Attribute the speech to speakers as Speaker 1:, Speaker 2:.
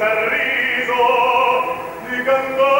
Speaker 1: carriso di gandone